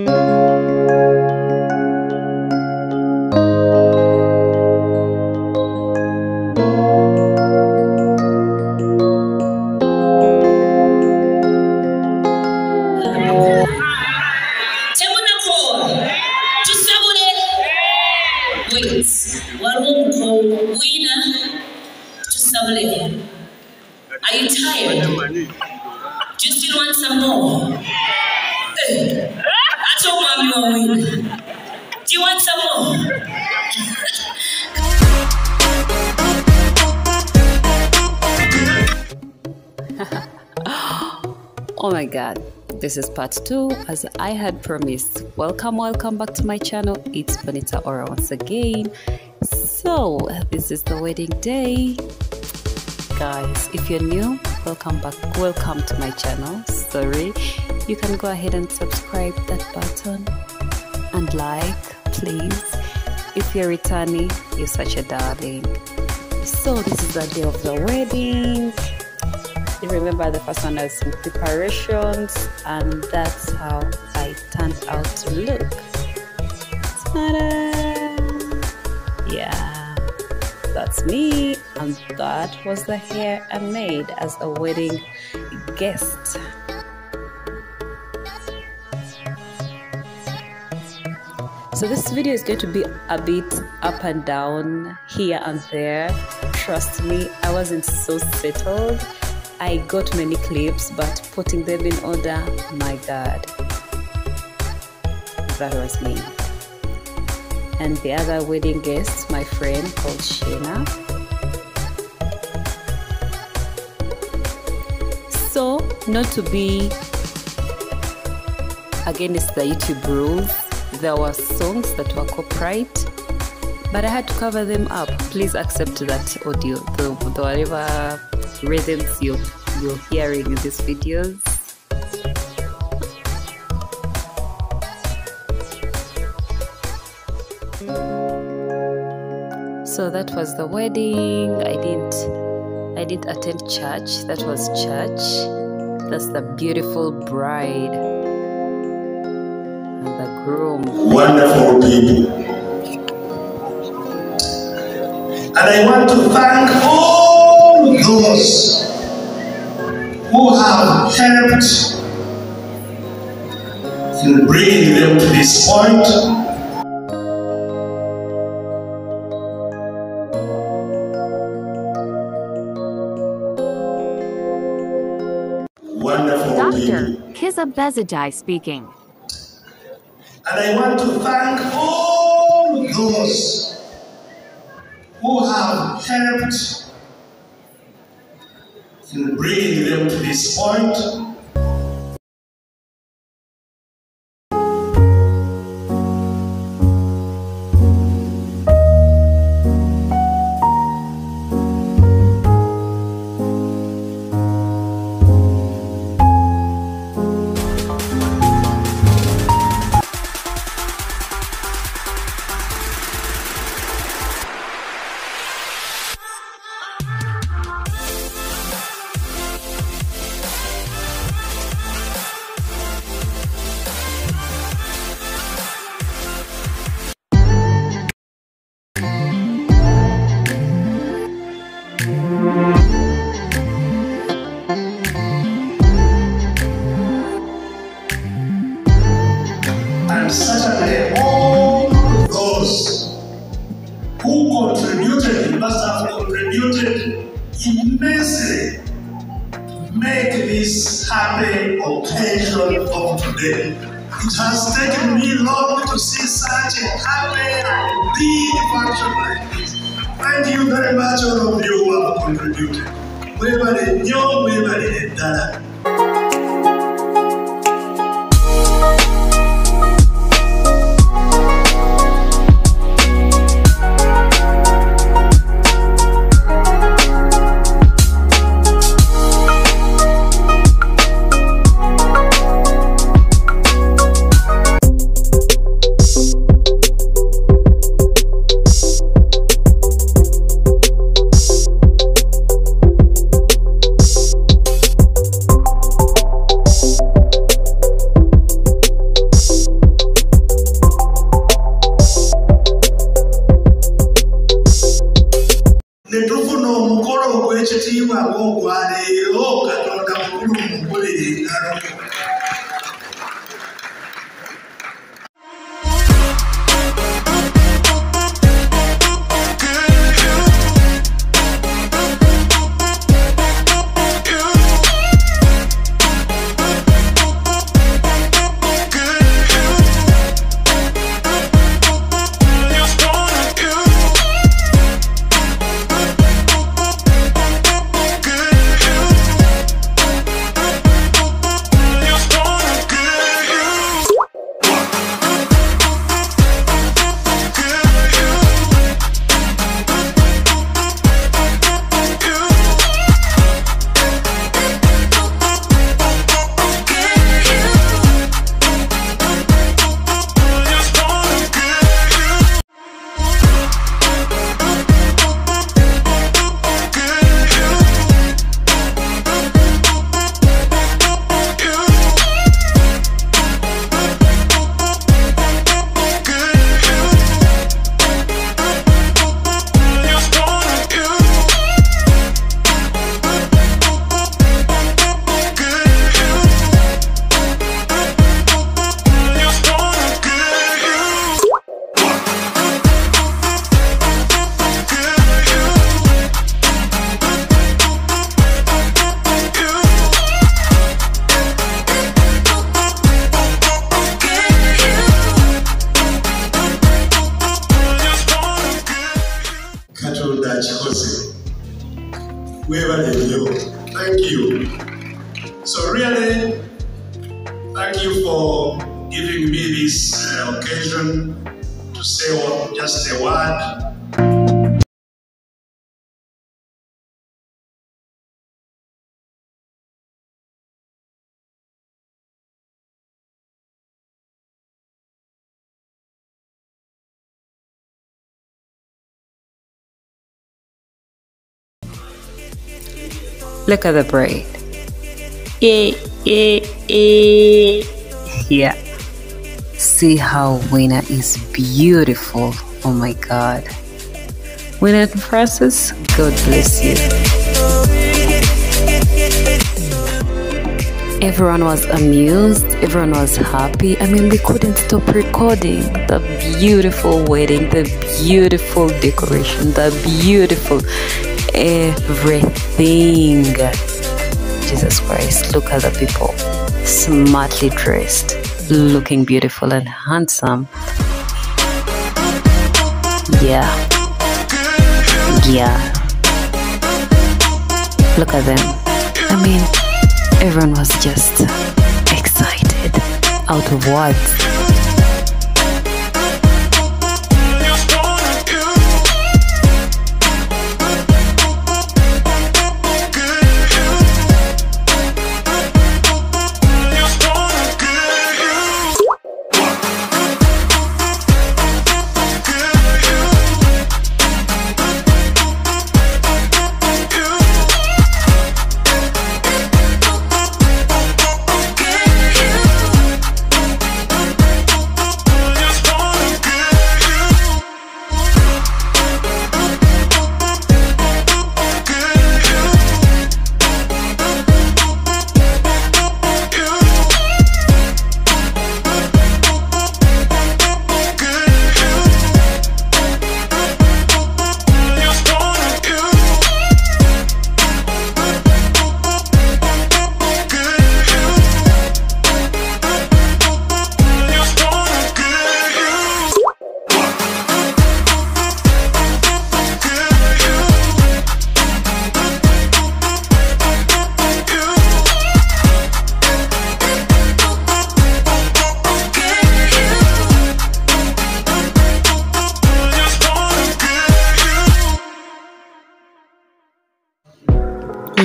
Música do you want some more Oh my god, this is part two as I had promised. Welcome, welcome back to my channel. It's Bonitah Aura once again. So, this is the wedding day. Guys, if you're new, welcome back. Welcome to my channel. Sorry. You can go ahead and subscribe that button and like, please. If you're returning, you're such a darling. So, this is the day of the wedding you remember the first one was in preparations and that's how I turned out to look. Ta-da! Yeah, that's me and that was the hair I made as a wedding guest. So this video is going to be a bit up and down here and there. Trust me, I wasn't so settled. I got many clips, but putting them in order, my God, that was me. And the other wedding guest, my friend called Shana. So, not to be against the YouTube rules, there were songs that were copyright, but I had to cover them up. Please accept that audio, the, the whatever rhythms you, you're hearing in these videos. So that was the wedding. I didn't I didn't attend church. That was church. That's the beautiful bride and the groom. wonderful people. And I want to thank all those who have helped in bringing them to this point. Wonderful Dr. people. Kizza Besigye speaking. And I want to thank all those who have helped in bringing them to this point. mubeema ki olw'omuli owa abakontributa mwebale nnyo mwebale eddala Look at the braid. Eh, eh, eh. Yeah. See how Winner is beautiful. Oh my god. Winner and Francis, God bless you. Everyone was amused, everyone was happy. I mean, we couldn't stop recording the beautiful wedding, the beautiful decoration, the beautiful everything. Jesus Christ, look at the people smartly dressed, looking beautiful and handsome. Yeah. Yeah. Look at them. I mean, everyone was just excited, out of words.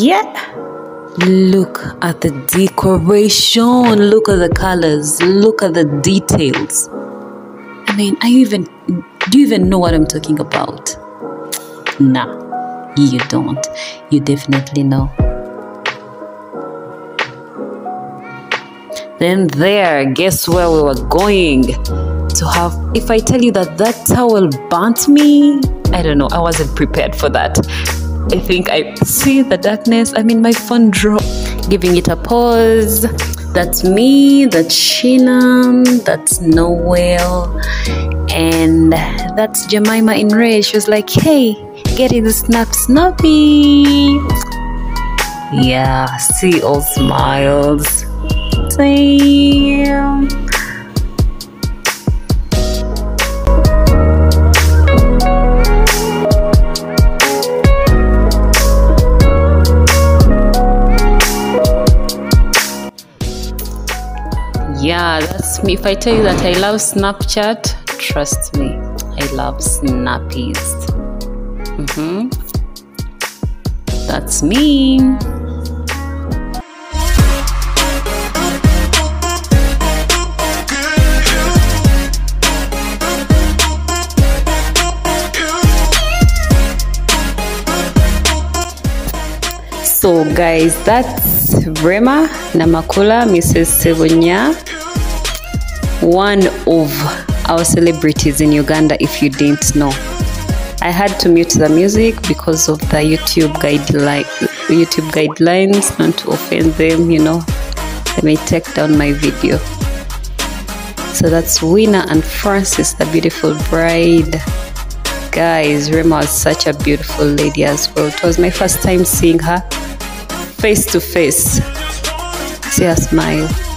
Yeah. Look at the decoration. Look at the colors. Look at the details. I mean, I even do you even know what I'm talking about? Nah, you don't. You definitely know. Then there, guess where we were going to have. If I tell you that that towel burnt me, I don't know. I wasn't prepared for that. I think I see the darkness. I mean, my phone dropped, giving it a pause. That's me, that's Sheena, that's Noel, and that's Jemima in red. She was like, hey, get in the snap snappy. Yeah, see all smiles. Damn. That's me. If I tell you that I love Snapchat, trust me, I love snappies. Mm-hmm. That's me. So, guys, that's Rema Namakula, Mrs. Sebunya, one of our celebrities in Uganda, if you didn't know. I had to mute the music because of the YouTube guideline, YouTube guidelines, not to offend them. You know, they may take down my video. So that's Winner and Francis, the beautiful bride. Guys, Rema was such a beautiful lady as well. It was my first time seeing her face to face. See her smile.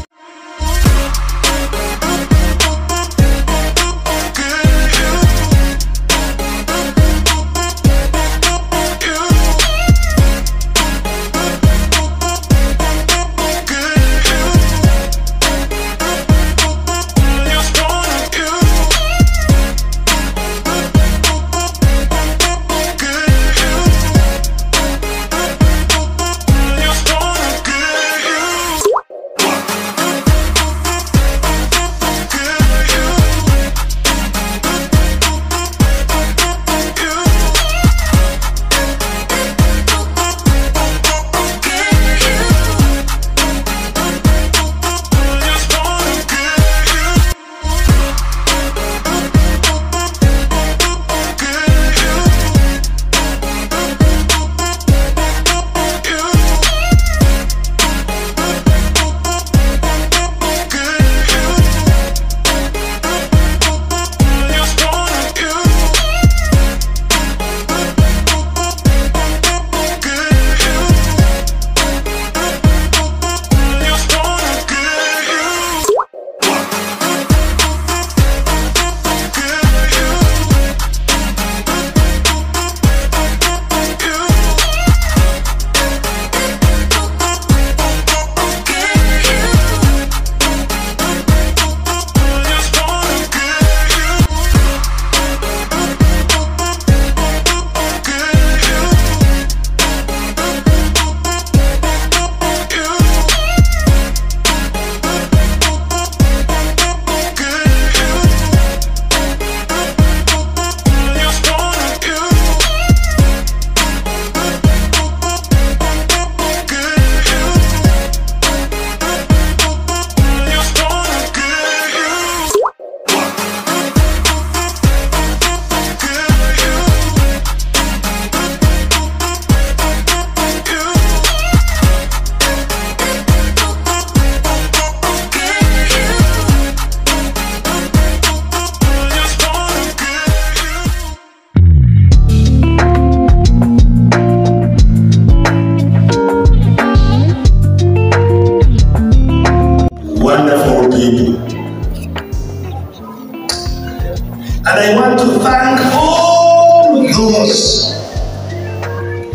And I want to thank all those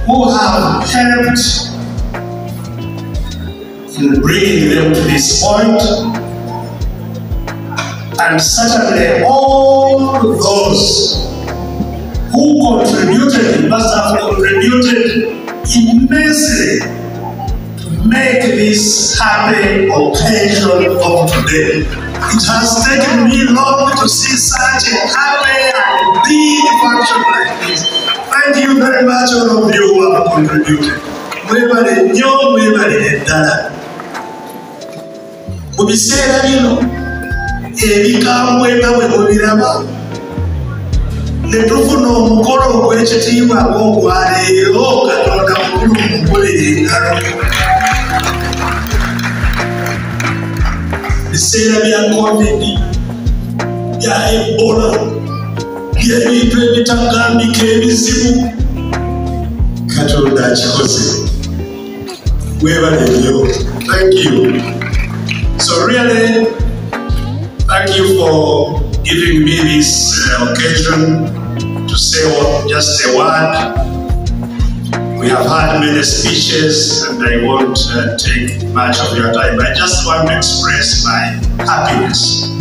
who have helped in bringing them to this point, and certainly all those who contributed, must have contributed immensely to make this happy occasion of today. It has taken me long to happy and big function like this. Thank you very much, all of you who have contributed. Mwebale nnyo mwebale ddala. Mu biseera bino ebikambwe nga bwe mubiraba ne tufuna omukolo ogw'ekitiibwa ng'ogwaleero katonda mukulu mumukolera engalo biseera bya covid bya ebola ebizibu katonda akikoze thank you. So really thank you for giving me this uh, occasion to say what, just a word we have had many speeches and I won't uh, take much of your time. I just want to express my happiness